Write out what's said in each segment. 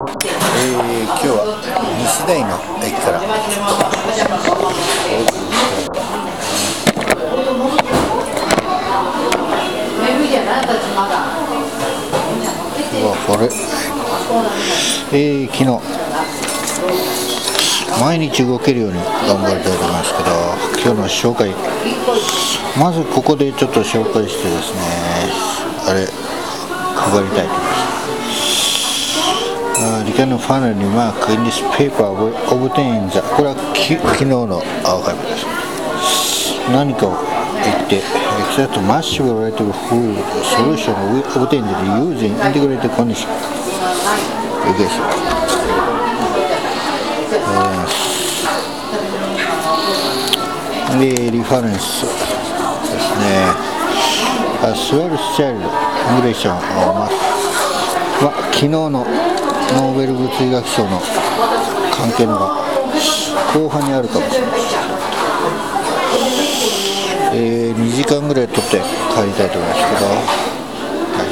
えー、今日は西台の駅から。これ？えー、昨日。毎日動けるように頑張りたいと思いますけど今日の紹介。まずここでちょっと紹介してですねあれ配りたいと思います。Then finally mark in this paper will obtain the これはき昨日のアーカイブです何かを言って exact massive relative food solution will obtain using integrated condition 了解しでリファレンスですねスウェルスチャイルドミグレーションは昨日のノーベル物理学賞の関係のが後半にあるかもしれないえー、2時間ぐらい取って帰りたいと思いますけど、は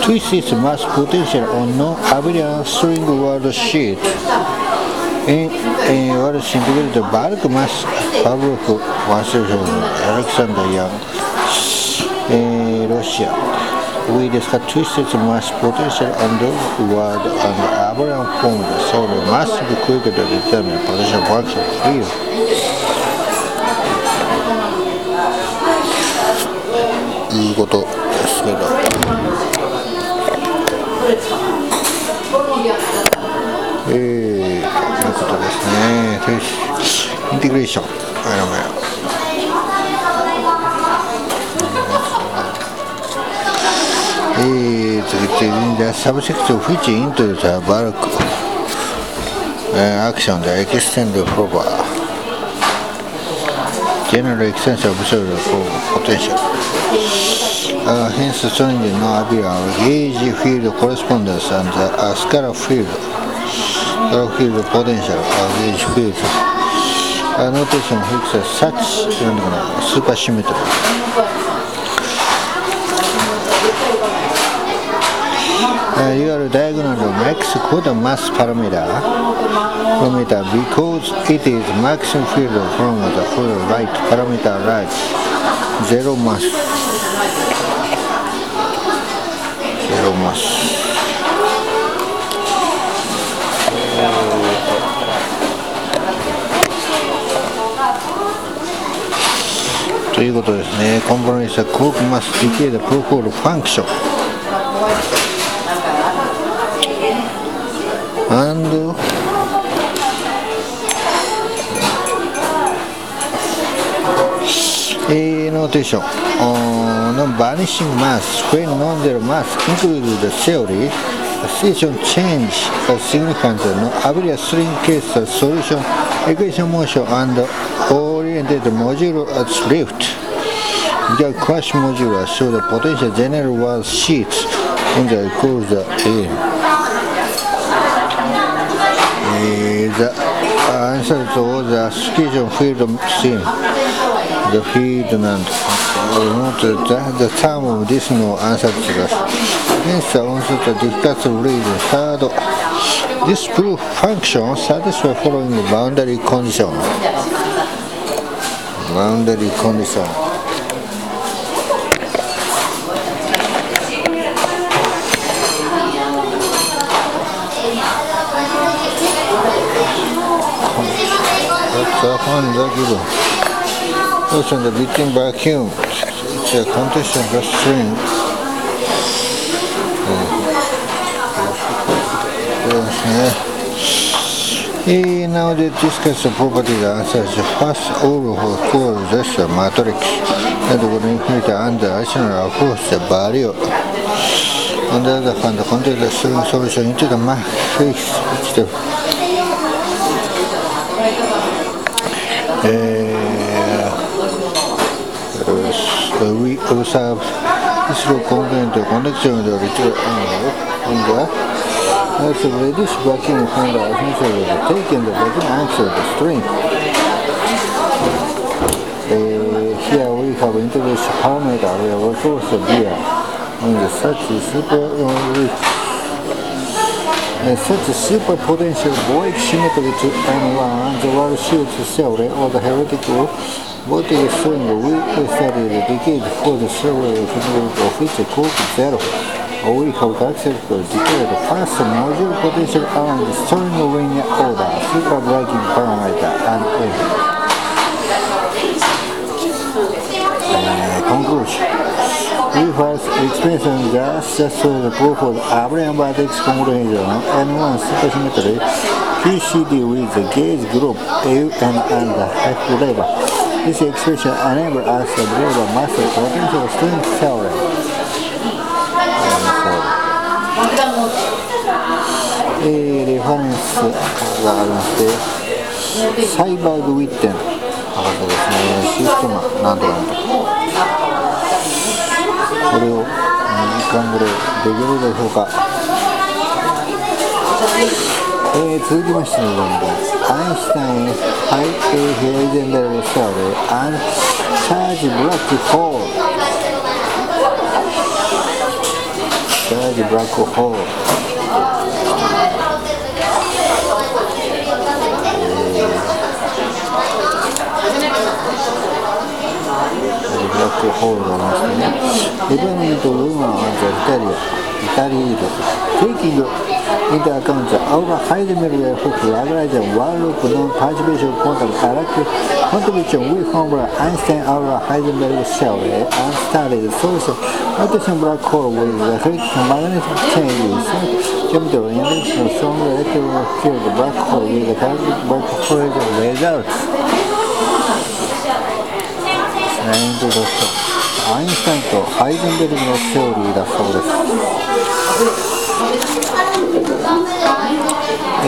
い、Twist is mass potential on no abelian string world sheet in, in world integrated bulk mass public ワンセルフアレクサンダー・ヤン、えー、ロシア we discuss twisted mass potential on the world and abelian form so the mass quick to determine potential function field いうことですけどえー、いうことですねインテグレーションあやま ンでエキステンドフローバー general extension of solar potential. Uh, hence, strange no appear gauge field correspondence and the uh, scalar field, scalar field potential of gauge field. Uh, notation fixes such uh, supersymmetry. Uh, you are diagonal of max quota mass parameter, parameter because it is maximum field from the full right parameter right zero mass zero mass ということですね。コンポーネントはクロークマス and a eh, notation on oh, vanishing mass when non-zero mass includes the theory a situation change a significant no? Ability string case the solution equation motion and oriented module at lift the crash module show the potential general was sheets the equals the aim the answer to the application field scene. The field and not the, the term of this no answer to that. Hence, the answer to discuss reason. Third, this proof function satisfies following boundary condition. Boundary condition. ザ・ファンだけど、Ocean the between vacuum, it's a condition for string. そうですね。えー、now they discuss the property that answers first all for core this matrix and will infinity under additional force the value. On the other hand, the content the string solution into the matrix ー、we observe this low component connection with the return angle and the reduced vacuum from the essential taking the vacuum answer the string. Uh, here we have introduced parameter we have also here and such super Uh, such a super potential void symmetry to N1, the world shoots theory or the heretical the of which called zero. We have successfully declared the first module potential along the and. We experienced the proof of convolution N1 supersymmetry QCD with the gauge group A and and F level. This expression enables us to build a master potential string theorem. えー、レファレンスがありましてサイバーグ・ウィッテン博士ですねシステムなんとかなんと。かこれを2時間ぐらいできるでしょうか、えー、続きましての論文。Einstein height is legendary story and Serge Black Hole. Serge Black Hole. ブラックホールがありましてね。エヴァニーとルーマンはザリタリア。タリードテイキングインターカウントアウバハイデメルウェフクラグラジャンワーループのパーチベーションコンタクトアラクコントビチョンウィフォームラアインスタインアウバハイデメルウシェアンスタードソーシャルアテションブラックホーウィズザフリックマグネティチェンジジャムドインディクションソングエクロフィールドブラックホールウィザカルブラックホールレザルツね、インドだとアインシュタインとハイゼンベルグのセオリーだそうです。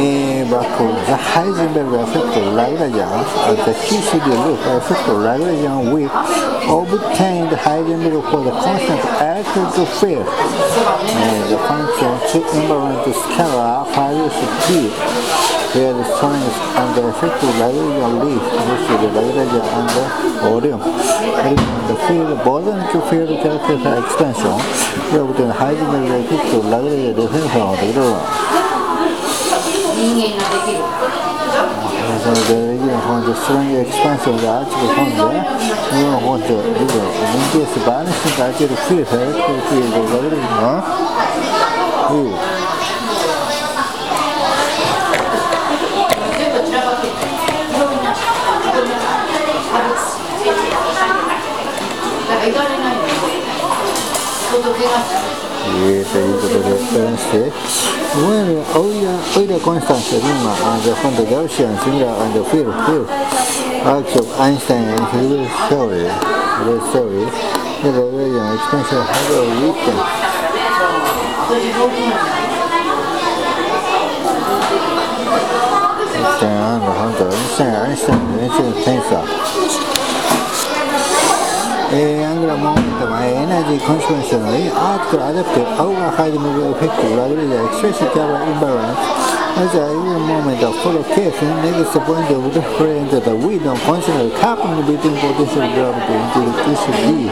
えー、バック、ザ・ハイゼンベルグエフェクト・ラグラジャン、the QCD loop effect Lagrangian we obtained Heisenberg for the constant electric field. Uh, the function to invariant scalar values P where the sun is on the effect of light your leaf which is the light is on the audio the field boson to field character extension we would then hide the effect of light is the effect of the audio 人間ができる 그래서 혼자 스윙 익스펜션을 아직도 혼자 이거 혼자 이거 문제에서 반에서 가지고 필요해 필요해 이거 이거 アーチル、フィル、フェレクト、フィル、ラグレージの、うん。えー、ということで、それにして、when Euler, Euler constants Riemann and the from the Gaussian similar and the field field arcs of Einstein and his theory, the theory, the Lagrangian expansion has a weakened. Einstein and Hunter, Einstein, Einstein, Einstein tensor. Angular momentum and energy constantly are graded to overhead moving picture the excess Java imbalance. As a even moment of collocation, next point of difference the wind of constant coupling between potential gravity and electricity.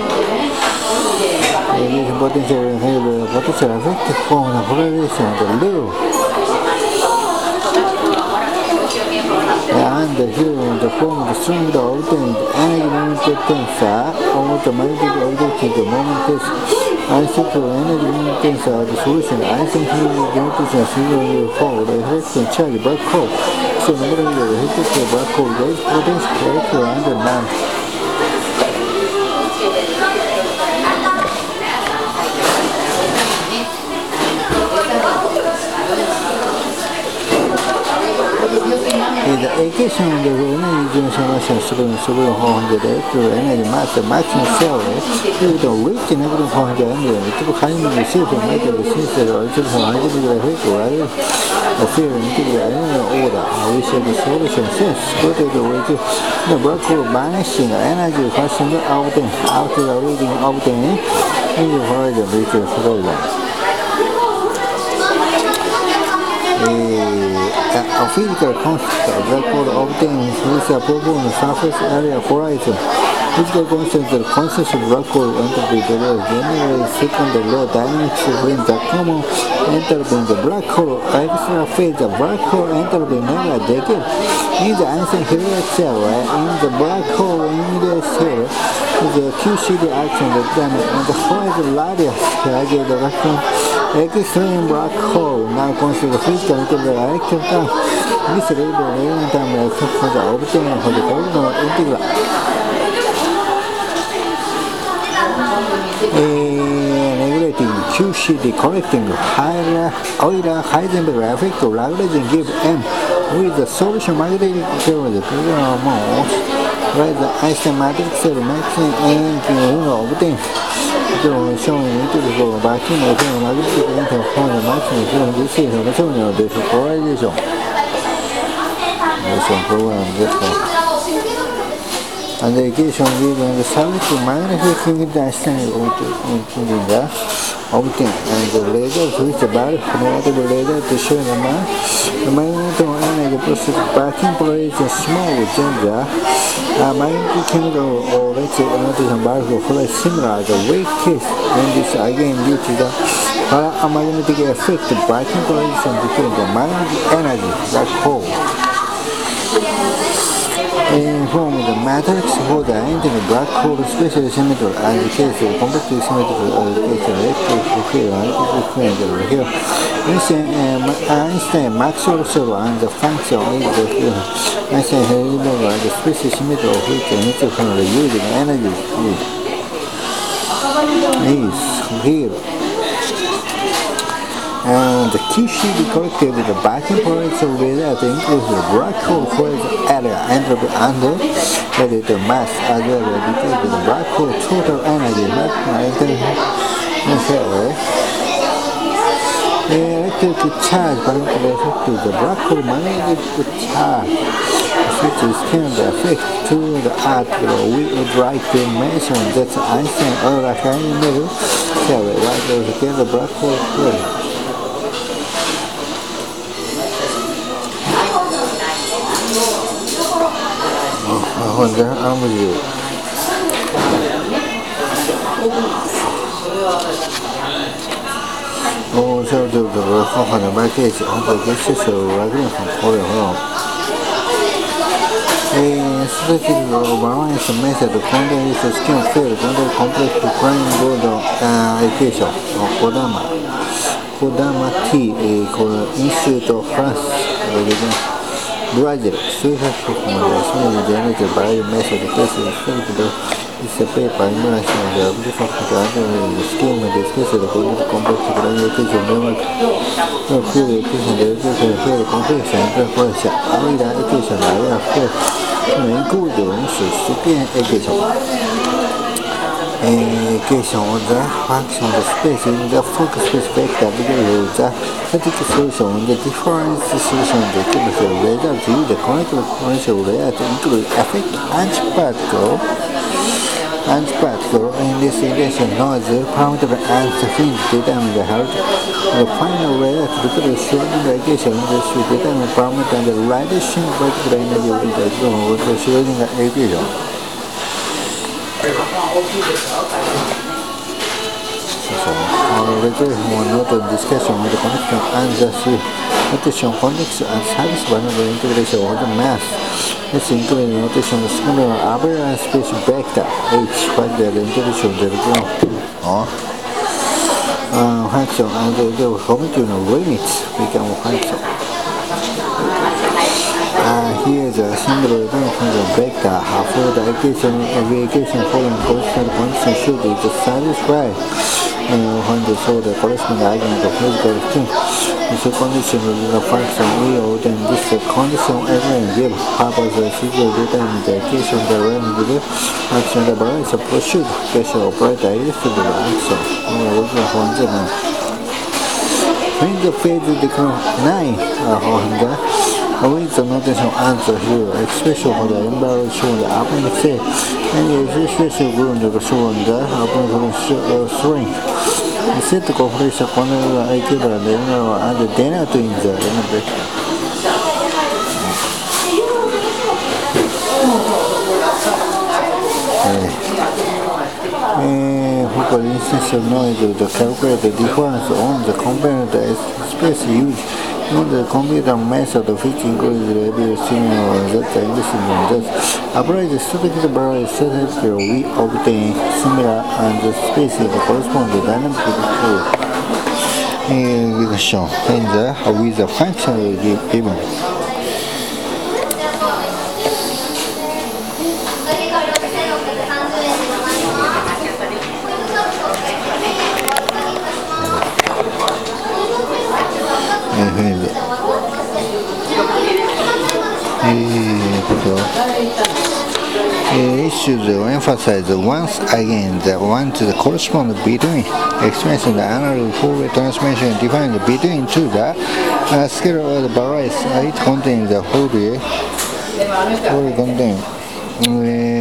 Potential and potential effect the variation of the loop. And here in the form of the string obtained energy limited tensor or the moment isotope energy limited tensor the solution. Isotope limitation signal for the electron charge black hole so number of the electric black hole de education de una education la se sobre sobre ho de de tu en el más más no se ve tu de hoy que no lo han de de tu hay un museo de medio de ciencia de tu hay de de hoy tu hay así en tu ya en la hora a veces de sobre se se puede de hoy que no va con van sin en la que pasando out out de reading out de y hoy de veces sobre a physical constant that could obtain with a proven surface area horizon Physical constants are constants of black hole entropy that are generally second law dynamics when the common entropy in the black hole extra phase the black hole entropy never decay. In the Einstein helix cell, in the black hole in the cell, the QCD action that then and the horizon radius target the vacuum extreme black hole now consider physical integral electron this label time except for the obtain for the integral regulating QCD collecting Euler Heisenberg effect to Lagrangian give M with the solution magnetic field amount where the matrix cell maximum and obtain the showing integral vacuum of the magnetic interform the maximum field this is the showing of the polarization. This program this and given the solid magnetic Einstein obtained obtain and the laser switch the bar negative laser to show the man. The magnetic energy process backing polarization small change a magnetic chemical or let's say another bar for similar the weak case when this again due to the paramagnetic effect backing polarization between the magnetic energy black hole inform the matrix for the entire black hole special symmetry and the case of complex symmetry or the case of electric field and electric field here. Einstein, uh, Einstein Maxwell cell and the function of the field. Einstein Heisenberg and uh, the symmetry of which the field using energy is here and the QCD collected with the backing points of whether the includes the black hole phase area under the relative mass as well as details with the black hole total energy not necessarily the electric charge currently affected the black hole magnetic charge. Which is kind of effect to the art we would like to mention. That Einstein or Heisenberg theory right there the black hole theory 本当にアムリュー。欧洲的这个画画的麦克斯，我感觉是手来更好好用哦。E sulle figure romane si mette da quando è stato schiacciato, quando è complesso quando è chiuso, no, Kodama. Kodama T, e con l'insulto France, Brazil. surfas con relación al idioma que varios meses después de su vida y se prepara en una acción de abrir facultades en el esquema the case of the function of space in the focus vector the static solution the difference solution the chemical result is the conical potential to include effect antiparticle antiparticle in this equation noise parameter and things determine the health the final to the Schrodinger equation this will determine parameter and the radiation particle energy with the Schrodinger equation So already one noted discussion with the connection and the notation context and service vulnerable integration of the mass. It's including notation of similar aberrant space vector H but the integration of the oh. uh, and the, the homogeneous limits become function. Uh, here is a single dimensional vector for the equation equation following constant condition should be satisfied uh, when the so the corresponding argument of physical thing is a condition of the function we or this condition again purpose of physical data the equation the range of the function the balance of pursuit special operator is to the action when the phase becomes 9 uh, on the with the notation answer here, expression for the embarrassed shown the appendix and the special group the shown the appendix string. set the corporation corner equivalent and the data to in the Uh, for instance of noise, the calculate the difference on the component space used in the computer method which includes level signal that the English syndrome. Thus, apply the statistical variable statistical we obtain similar and the space correspond to dynamic code. Uh, shown in the with the function given. と、uh, issues emphasize once again the one to the correspond between expression the analog Fourier transformation defined between two the uh, scale of the it contains the Fourier Fourier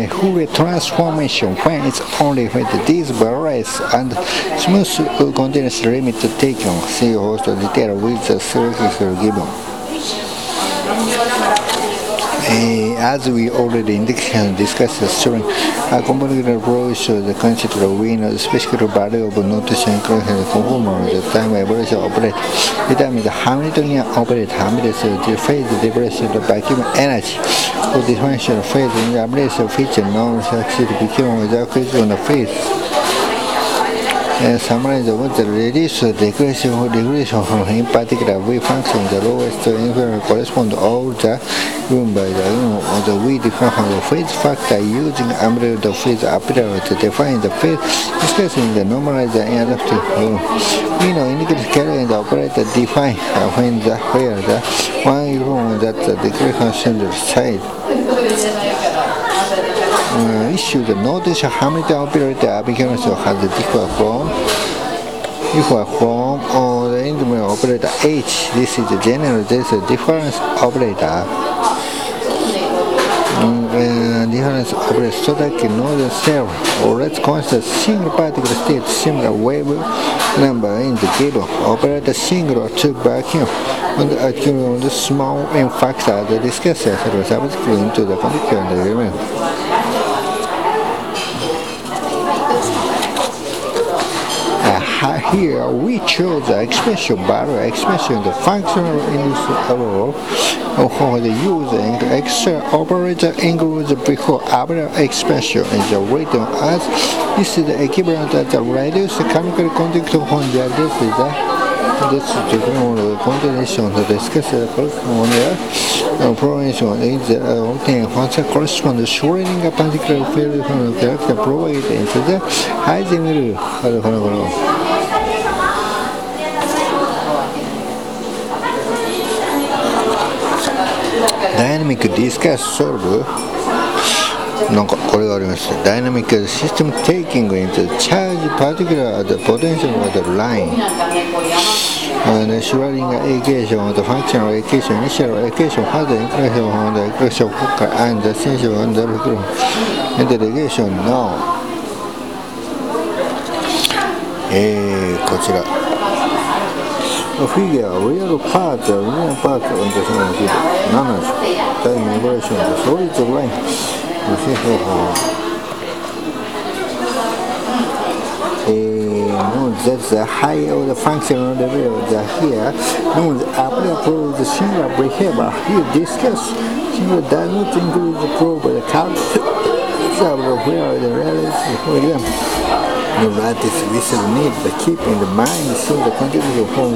Fourier transformation when it's only with these baris and smooth continuous limit taken see also detail with the circuit given uh, as we already indicated, discussed during a component approach, the concept of win the specific value of notation correction conform the time average operate. Determine the Hamiltonian operate Hamilton the phase liberation of vacuum energy. For differential phase in the average feature non-succeed become the equation of the phase what the reduced regression regression in particular wave function the lowest inferior correspond to all the given by the you know, the we define the phase factor using amplitude umbrella phase appearance to define the phase discussing the normalized and adaptive we know indicate carry and the operator define uh, when the where the one room that the decretion side uh, the notice how many operator application has the different form a form or the instrument operator H this is the general this is a difference operator. Uh, difference operator so that can know the cell or let's consider single particle state similar wave number in the given operator single to vacuum and accumulate the small n factor the discuss as a result into the conductor here we chose the expression value expression the functional interval uh, of the using the Excel operator includes before after expression is written as this is the equivalent of the reduced chemical conductor when there is the this is technology continuation to discuss the corresponding progression is obtained once corresponding shortening a particular field from the character provided into the Heisenberg ダイナミックディスカッソル。ブなんかこれがあります。ダイナミックシステムテイキングインチャージパーティクラーでポテンシャルのでライン。シュワリングエケーションファンチショエエケーションイニシャルエケーションファーザーインクレーシンエクレーションフォーカーアンダーセーションアンダーブクロンエンデレゲーションノーえー、こちら。Figure real part, real part on the same numbers, time evaluation, the solid line. You see how no, that's the high of the functional level the here. No, the applicable the singular behavior. Here discuss singular does not include the probe the count. where the reality for them lattice visual need, but keep in the mind so the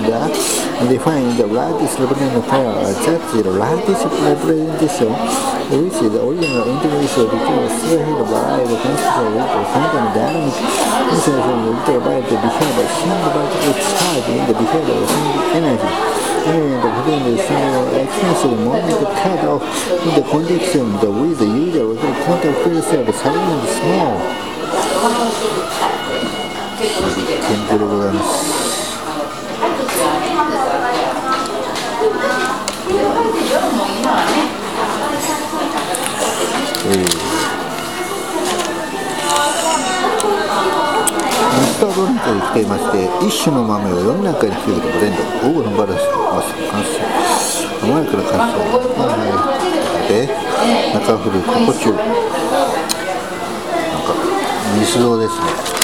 that. And define the lattice representation pair that the right lattice representation which is the original integration between the sphere variety of constitutional with the quantum dynamic insertion with the by the behavior single particle charge in the behavior of energy. And between the single extensive moment cut off in the condition the with the usual quantum field cell silent small 天ぷでございます。ミスタードリンクをていまして一種の豆を4年間に広げるブレンドオーブのバランスと合わせ完成甘やかな完成はいで中古心中なんかミスドですね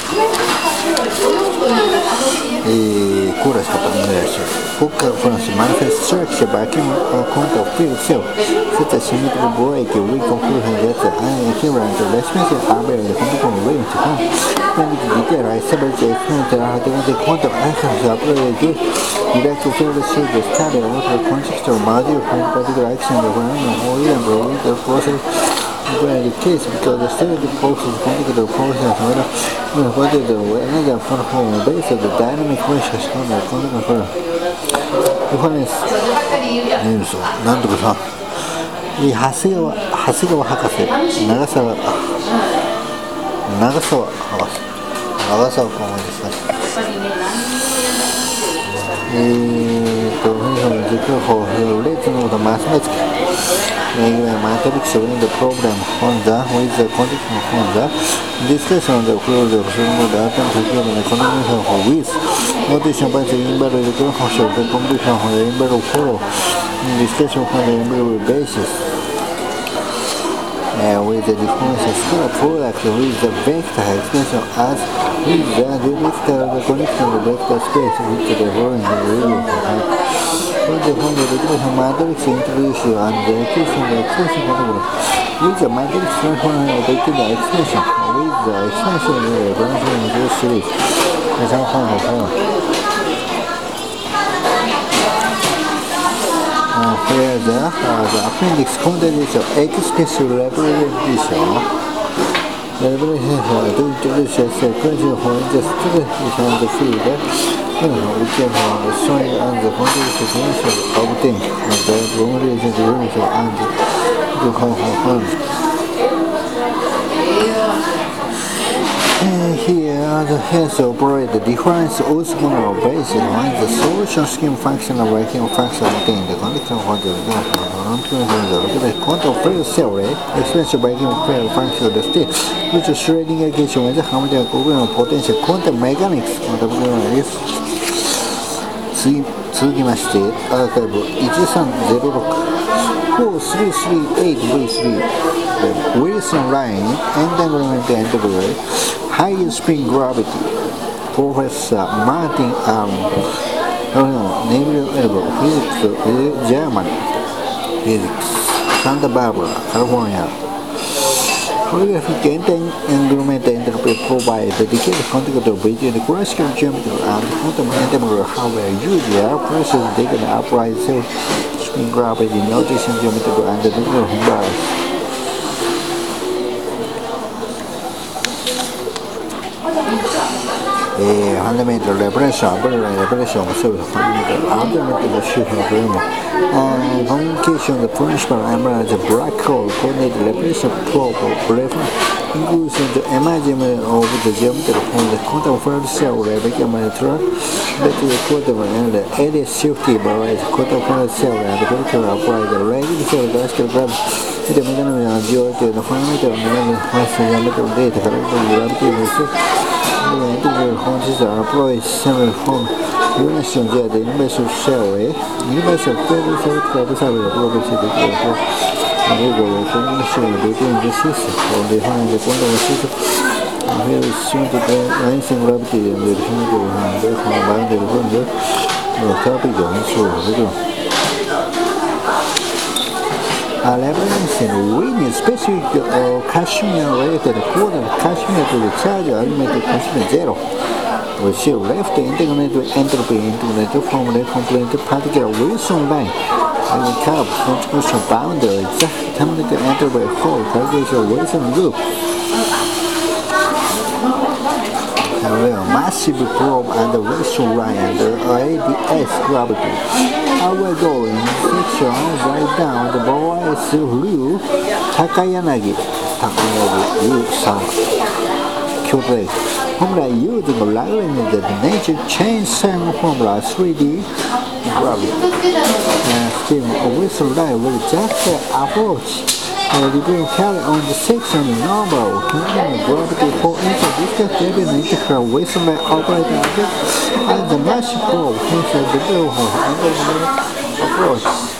e cura essa pandemia. Boca France manifest structure backing a count of field cell. Such a symmetrical break, we conclusion that the equivalent response are very difficult way to come. When we detail, I several experiments are the quantum actions upgraded. You like to feel the shape of study of the context of module from particular action of one or even the process where Brady Chase because the stability pulse is complicated pulses of order with a body the energy of perform based on the dynamic pressure shown by cosmic control. ここです。ねえ、そう。なんとかさ。いい長谷川、長谷川博士。長沢、長沢博士。長沢君をですね。えーと、for her reason of mathematics. Regular mathematics when the problem Honda with the condition of the field of the atom to give an economy of notation by the inverse of of the condition of the of the inverse basis. Uh, with the definition still product with the vector extension as with the the connection of the vector space with the. 说这方面的做什么都行，这个喜欢的就是我做什么都行。你怎么都喜欢上我的这点确实，我也确实没有关系，你就是非常好好看。Ah, foi a Zé, a Zé, a Fênix, quando ele disse, é que esqueceu o Lebre, ele disse, ó. Ah. 여러분이 해서 또 저기 셔서 그런지 혼자 스트레스 이상도 쓰이고 그런 우체국 소위 안도 혼자서 그냥 아무튼 뭐 동물이 이제 그런 거 안도 그거 하고 here the heads operate the difference osmolar basis on the solution scheme function of working function obtained the condition of the quantum field theory expansion working field function of the state which is shredding against with the harmonic potential quantum mechanics quantum is 続きましてアーカイブ 1306-4338V3 Wilson Line Entanglement and High Spin Gravity Professor Martin R. Oh, Naval Elbow Physics uh, Germany Physics Santa Barbara California Polygraphic entanglement interpret provide dedicated contact between the classical geometry and quantum entanglement hardware usually are processed taken upright self-spin gravity notation geometry and the nuclear bars. e all'aumento delle pressioni, delle pressioni subito the shooting of rumor. On one occasion, the principal emerged a black hole called the repression probe river, increasing the emergence of the diameter and the controversial diameter that is equitable and the area safety by controversial the range of the astral gravity. The mechanism 人员定制攻击者 employs several forms relation to the universal shell. Universal query for the probability of the Nego recognition between the system or behind the quantum system very soon to the rising gravity and the definitive and the combined the topic on so little uh, referencing winning specific uh, Casimir related quarter Casimir to the charge element Casimir zero. We see left integrated entropy integrated from the complete particular Wilson line and the curve contribution boundary determined entropy whole calculation Wilson loop. Well, massive probe and the and the ADS gravity. I will go in section right down the boys Ryu Takayanagi. Takayanagi Ryu san Kyoto formula using Lagrange the nature chain same formula 3D gravity. And scheme with line will just approach uh, between carry on the section for each distance given integral with line operator and the mesh probe feature the approach. えー、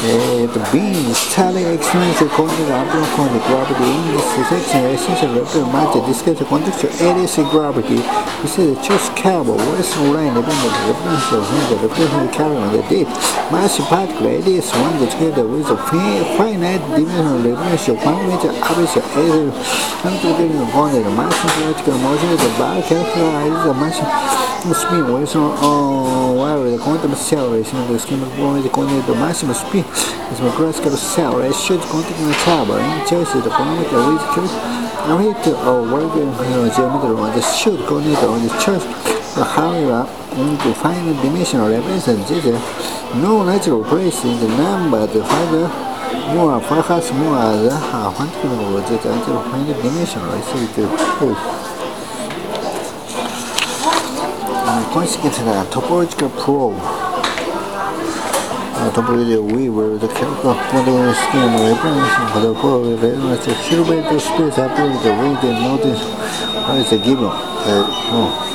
と B に study experience content upload content gravity. In this section essential represent match discuss context ADS gravity. This is choose cable Wilson line event represents the carry on the current of the date mass particle ADS one together with a finite dimensional represent parameter average as content content mass theoretical motion the bar characterize the mass spin western uh, while the quantum of the scheme of the maximum speed is a classical cell should contain a table in choices the parameter with rate of work geometry on the should contain on the choice. However to find the dimensional represents no natural place in the number the further more perhaps more the quantum of the find dimensional is consequently topological probe topology weaver, the chemical quantum scheme reference for the probe reference the silhouette space applying the weight and notice what is given. Uh, oh.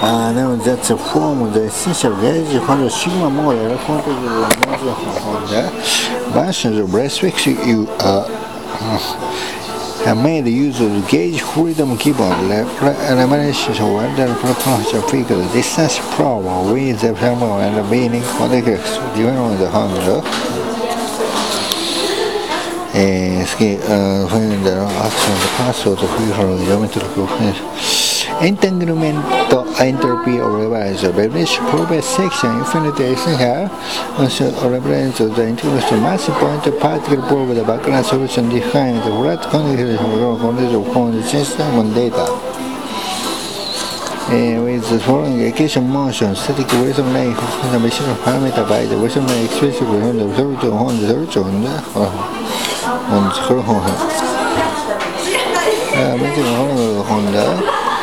Uh, now that's a form of the essential gauge for the sigma model quantum of the versions of respect you uh, have made use of gauge freedom given elimination of weather proportion figure distance problem with the thermal and meaning context given on the handle. uh, find the action password free from geometrical entanglement entropy or reverse revelation probe section infinity essential also represents the integration massive point particle probe the background solution defines the flat condition of the system on data uh, with the following equation motion, static Wilson line confirmation of parameter by the Wilson line expression on the solution on the solution on the on the. Uh, mention on the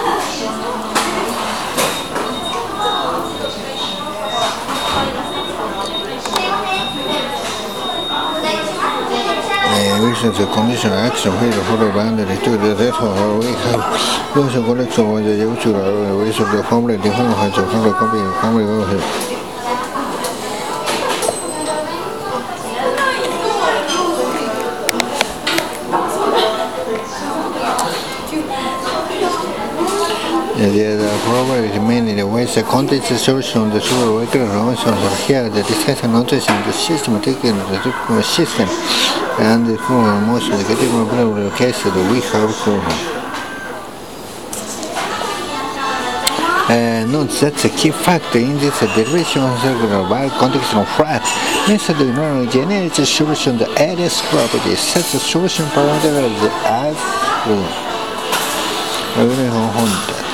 conditions, the condition action here for boundary to the therefore we have those collection with the usual ways of the family different heights of family company family The problem is mainly the ways the context solution the several regular functions here the discussion notation the system taking the system and the form most of the critical problem case that we have problem. Uh, note that the key factor in this derivation of circular by context of flat method normally generates a solution the ADS property sets the solution parameter as follows.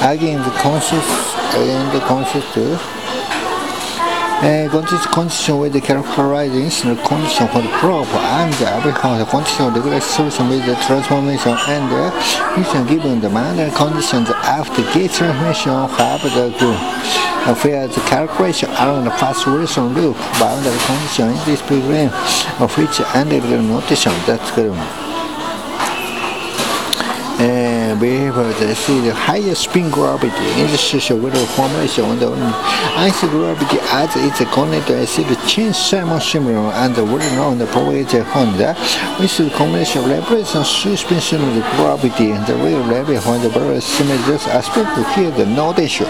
Again, the consists and the consists uh, consists condition with the characterized initial condition for the probe and the other condition of the solution with the transformation and the condition given the manner conditions after gate transformation have the group. Where the calculation along the fast relation loop boundary condition in this program of which under the notation that's good. And uh, to see the higher spin gravity in the social weather formation on the ice gravity as its connected to see the Chern-Simons similar and the well known probability Honda. With the combination of represents suspension of the gravity and the real level when the various similar aspect to here the notation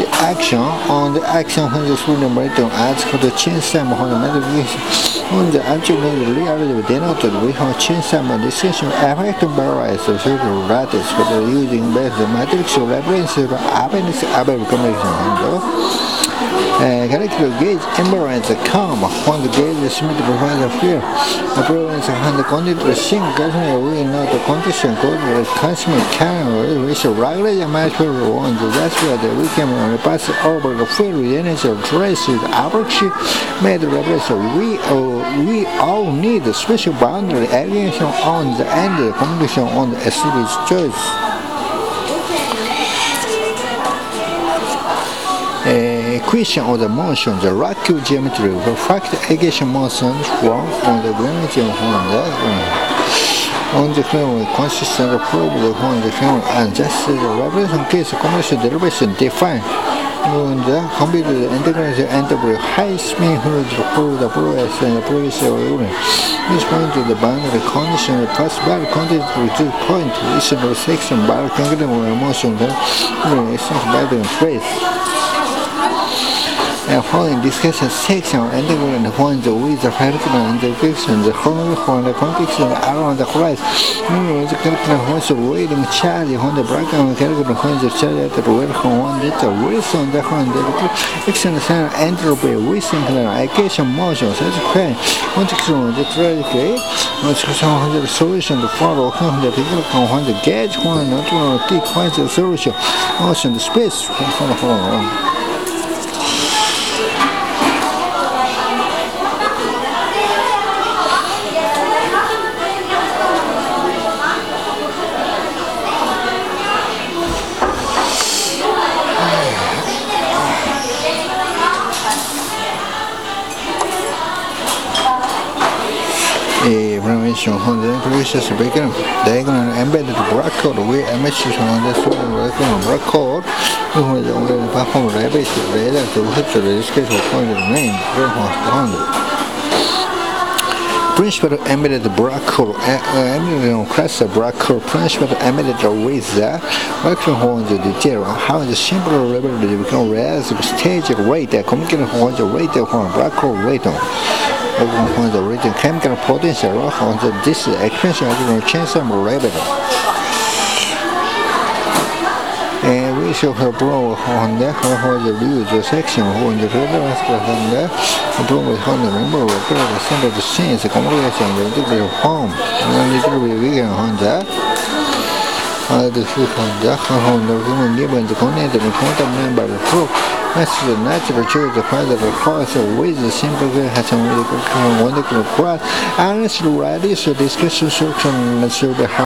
the action on the action when the student momentum adds to the Chern-Simons when the on the ultimate reality denoted we have changed some decision effect varies of certain lattice for using both the matrix reference of abundance above combination uh, character gauge embrace the calm when the gauge is meant to provide a fear. The province and the the same government will not the condition code the consumer can which regularly match for one that's why the we can pass over the field energy of trace with average made repression we all we all need a special boundary alienation on the end condition on the series choice. A equation of the motion, the Raku geometry reflect aggregation motion from on the geometry from the on the film consistent the from the film and just the revelation case commercial derivation define 이제 컴퓨터 인터그레이션 엔터브리 하이스민 흐르드로 프로다 프로에서 프로에서 오늘 This point to the boundary condition the first bar content to the point is a section bar congruent emotion the essence by the phrase and following discussion section integrate points with the vertical integration the whole the context around the meaning the character points waiting charge on the background character points charge at the welcome on the wilson the one the action sign entropy with synchronization motion such a context on the on the solution to follow on the on the gauge on the t points the solution the space information on the previous speaker diagonal embedded black code with message on the student diagonal black code. Who is the platform rabbit radar to hit the registration point name principal embedded black code eh, eh, embedded on class code. Principal embedded with the working on the detail how the simple level become real stage rate communication on the rate on black code rate on the region chemical potential on the this expansion of change some. And we her blow on the on the view section on the relevance on the blow on the member of the center of the scenes communication the of home. And the degree vegan on the uh, the food on the on the human given the connect the contact member the That's the natural choice the cause with the simple has wonderful cross. Honestly, right, so discussion section should